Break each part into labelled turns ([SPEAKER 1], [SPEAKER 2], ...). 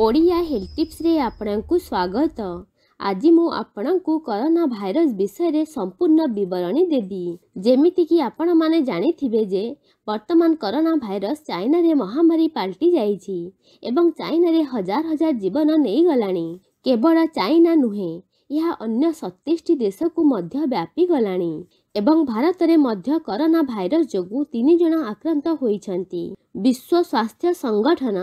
[SPEAKER 1] ओडियाल्थ tips आपना स्वागत आजि मु आपणको करना भाइरस विषयमा सम्पूर्ण बरणी दे जे जाने वर्तमान करना भाइरस चाइनार महामारि पाइन्छ चाइनार हजार हजार जीवन नै गला केवल चाइना नुहेँ यहाँ अन्य सतेसटी देशको मध्य व्यापिगला भारतले मोना भाइरस जुति जान्त विश्व स्वास्थ्य सङ्गठन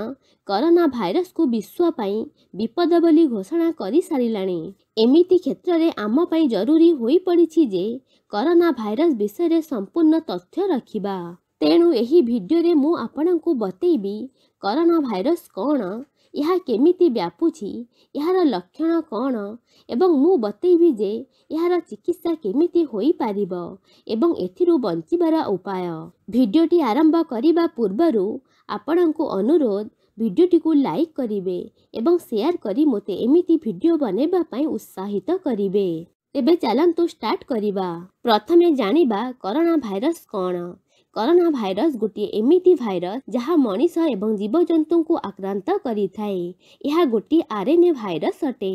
[SPEAKER 1] करना को विश्वप्रै विपद पनि घोषणा गरिसके एमि क्षेत्रले आम जी जे करना भाइरस विषय संपूर्ण तथ्य रेखि तेणु यही भिडियो म आपणा भाईरस करस क ଏହା କେମିତି ବ୍ୟାପୁଛି ଏହାର ଲକ୍ଷଣ କ'ଣ ଏବଂ ମୁଁ ବତେଇବି ଯେ ଏହାର ଚିକିତ୍ସା କେମିତି ହୋଇପାରିବ ଏବଂ ଏଥିରୁ ବଞ୍ଚିବାର ଉପାୟ ଭିଡ଼ିଓଟି ଆରମ୍ଭ କରିବା ପୂର୍ବରୁ ଆପଣଙ୍କୁ ଅନୁରୋଧ ଭିଡ଼ିଓଟିକୁ ଲାଇକ୍ କରିବେ ଏବଂ ସେୟାର କରି ମୋତେ ଏମିତି ଭିଡ଼ିଓ ବନେଇବା ପାଇଁ ଉତ୍ସାହିତ କରିବେ ତେବେ ଚାଲନ୍ତୁ ଷ୍ଟାର୍ଟ କରିବା ପ୍ରଥମେ ଜାଣିବା କରୋନା ଭାଇରସ୍ କ'ଣ करोना भाइरस गोटे एमिटी भाइरस जहाँ मनिस ए जीवजन्तु आक्रान्त आरएनए भाइरस अटे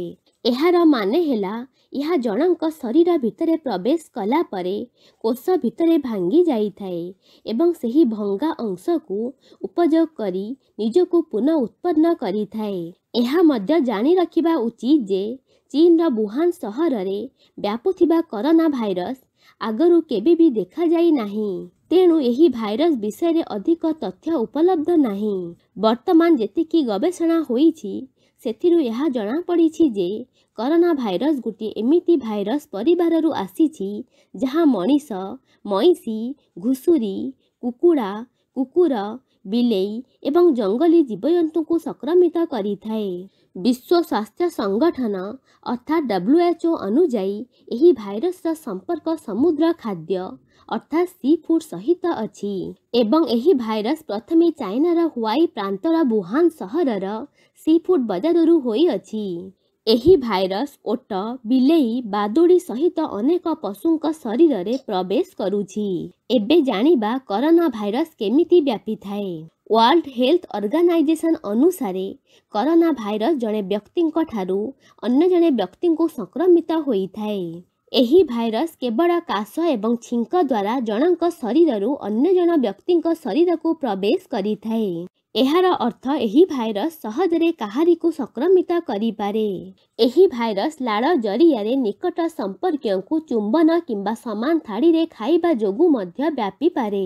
[SPEAKER 1] ଏହାର ମାନେ ହେଲା ଏହା ଜଣଙ୍କ ଶରୀର ଭିତରେ ପ୍ରବେଶ କଲା ପରେ କୋଷ ଭିତରେ ଭାଙ୍ଗି ଯାଇଥାଏ ଏବଂ ସେହି ଭଙ୍ଗା ଅଂଶକୁ ଉପଯୋଗ କରି ନିଜକୁ ପୁନଃ ଉତ୍ପନ୍ନ କରିଥାଏ ଏହା ମଧ୍ୟ ଜାଣି ରଖିବା ଉଚିତ ଯେ ଚୀନର ବୁହାନ ସହରରେ ବ୍ୟାପୁଥିବା କରୋନା ଭାଇରସ୍ ଆଗରୁ କେବେ ବି ଦେଖାଯାଇ ନାହିଁ ତେଣୁ ଏହି ଭାଇରସ୍ ବିଷୟରେ ଅଧିକ ତଥ୍ୟ ଉପଲବ୍ଧ ନାହିଁ ବର୍ତ୍ତମାନ ଯେତିକି ଗବେଷଣା ହୋଇଛି ସେଥିରୁ ଏହା ଜଣାପଡ଼ିଛି ଯେ କରୋନା ଭାଇରସ୍ ଗୋଟିଏ ଏମିତି ଭାଇରସ୍ ପରିବାରରୁ ଆସିଛି ଯାହା ମଣିଷ ମଇଁଷି ଘୁଷୁରୀ କୁକୁଡ଼ା କୁକୁର ବିଲେଇ ଏବଂ ଜଙ୍ଗଲୀ ଜୀବଜନ୍ତୁଙ୍କୁ ସଂକ୍ରମିତ କରିଥାଏ विश्व स्वास्थ्य संगठन अर्थात् डब्लुएच अनुजाई यही भाइरस र सम्पर्क समुद्र खाद्य अर्थात् सिफुड सहित यही भाइरस प्रथमे चाइनार हुआई प्रान्तर बुहान सहरर सिफुड होई हुन्छ ଏହି ଭାଇରସ୍ ଓଟ ବିଲେଇ ବାଦୁଡ଼ି ସହିତ ଅନେକ ପଶୁଙ୍କ ଶରୀରରେ ପ୍ରବେଶ କରୁଛି ଏବେ ଜାଣିବା କରୋନା ଭାଇରସ୍ କେମିତି ବ୍ୟାପିଥାଏ ୱାର୍ଲଡ ହେଲ୍ଥ ଅର୍ଗାନାଇଜେସନ୍ ଅନୁସାରେ କରୋନା ଭାଇରସ୍ ଜଣେ ବ୍ୟକ୍ତିଙ୍କ ଠାରୁ ଅନ୍ୟ ଜଣେ ବ୍ୟକ୍ତିଙ୍କୁ ସଂକ୍ରମିତ ହୋଇଥାଏ ଏହି ଭାଇରସ୍ କେବଳ କାଶ ଏବଂ ଛିଙ୍କ ଦ୍ୱାରା ଜଣଙ୍କ ଶରୀରରୁ ଅନ୍ୟ ଜଣ ବ୍ୟକ୍ତିଙ୍କ ଶରୀରକୁ ପ୍ରବେଶ କରିଥାଏ ଏହାର ଅର୍ଥ ଏହି ଭାଇରସ୍ ସହଜରେ କାହାରିକୁ ସଂକ୍ରମିତ କରିପାରେ ଏହି ଭାଇରସ୍ ଲାଳ ଜରିଆରେ ନିକଟ ସମ୍ପର୍କୀୟଙ୍କୁ ଚୁମ୍ବନ କିମ୍ବା ସମାନ ଥାଳିରେ ଖାଇବା ଯୋଗୁଁ ମଧ୍ୟ ବ୍ୟାପିପାରେ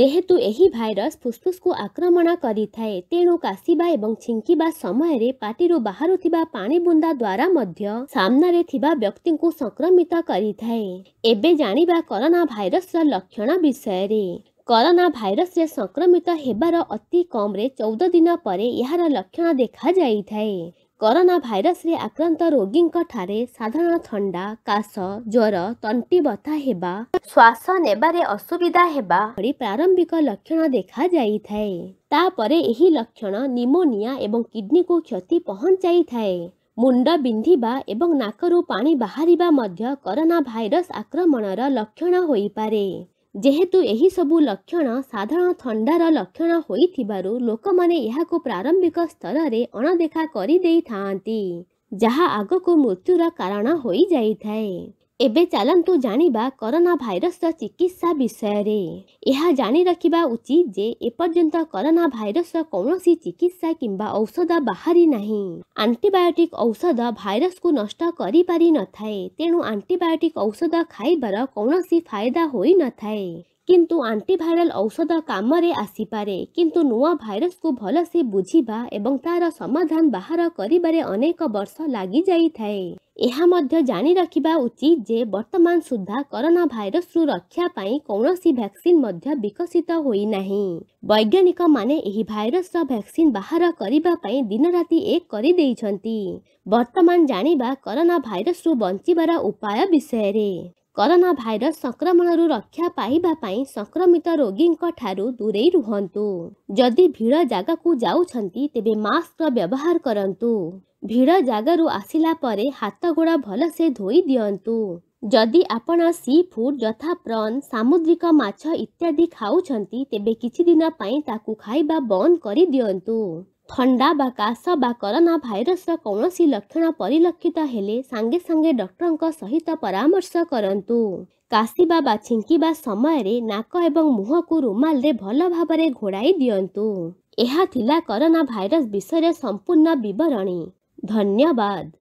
[SPEAKER 1] ଯେହେତୁ ଏହି ଭାଇରସ୍ ଫୁସ୍ଫୁସ୍କୁ ଆକ୍ରମଣ କରିଥାଏ ତେଣୁ କାଶିବା ଏବଂ ଛିଙ୍କିବା ସମୟରେ ପାଟିରୁ ବାହାରୁଥିବା ପାଣି ବୁନ୍ଦା ଦ୍ୱାରା ମଧ୍ୟ ସାମ୍ନାରେ ଥିବା ବ୍ୟକ୍ତିଙ୍କୁ ସଂକ୍ରମିତ କରିଥାଏ ଏବେ ଜାଣିବା କରୋନା ଭାଇରସ୍ର ଲକ୍ଷଣ ବିଷୟରେ करना भाइरस संक्रमित हेबार अति कम्रे चौध दिन पर यहाँ लक्षण देखा देखाइ करना भाइरस आक्रान्त रोगी ठारे साधारण था काश जर हेबा श्वास नेबार असुविधा हेबा भन्ने प्रारम्भिक लक्षण देखा देखाइ तापर यही लक्षण निमोनिया को क्षति पहचाइ मुड बिन्धा नाकहरू पाना भाइरस आक्रमण लक्षण लक्षण पारे ଯେହେତୁ ଏହିସବୁ ଲକ୍ଷଣ ସାଧାରଣ ଥଣ୍ଡାର ଲକ୍ଷଣ ହୋଇଥିବାରୁ ଲୋକମାନେ ଏହାକୁ ପ୍ରାରମ୍ଭିକ ସ୍ତରରେ ଅଣଦେଖା କରିଦେଇଥାନ୍ତି ଯାହା ଆଗକୁ ମୃତ୍ୟୁର କାରଣ ହୋଇଯାଇଥାଏ कोरोना भाइरस र चिकित्सा विषयले यहाँ जाँि रकचित एपर्न्त कोरोना भाइरस र कोनोसी चिकित्सा औषध बाँकी नाही आन्टिबायोटिक औषध भाइरस कु तेनु एंटीबायोटिक औषध खाइबार कोनोसी फाइदा होई थाए कि आभाइराल औषध काम आसिपे किन नुवा भाइरसको भलसे बुझ्दा एमाधान वर्ष जे वर्तमान सुधा करना भाइरस रु रक्षापी भ्याक्सिन मध्य बिकसित हुना वैज्ञानिक भाइरस र भ्याक्सन बाहारै दिनराति एक गरिदिन्छ बर्तमान जाँदा करना भाइरस रु बञ्चबार उपाय विषय करना भाइरस संक्रमण रु रक्षा पैसा संक्रमित रोगी भीड़ जागा को जगाको छंती तेबि मास्क र व्यवहार करंतु भीड़ जागा रु आसिला परे हात गोड भलसे धोइदिनु जति सी फूड जथा प्रॉन सामुद्रिक माछ इत्यादि खाउ छंती किछि पई खाउदिन खाइबा बन्द गरिदिनु थंडा बा काश बा करोना भाइरस कौनसी लक्षण परिलक्षित हेले सांगे सांगे डॉक्टर को सहित परामर्श करन्तु। काशी बा बा छिंकी बा समय रे नाक एवं मुंह को रुमाल रे भल भाव घोड़ाई दियंतु एहा थिला करोना भाइरस विषय रे संपूर्ण धन्यवाद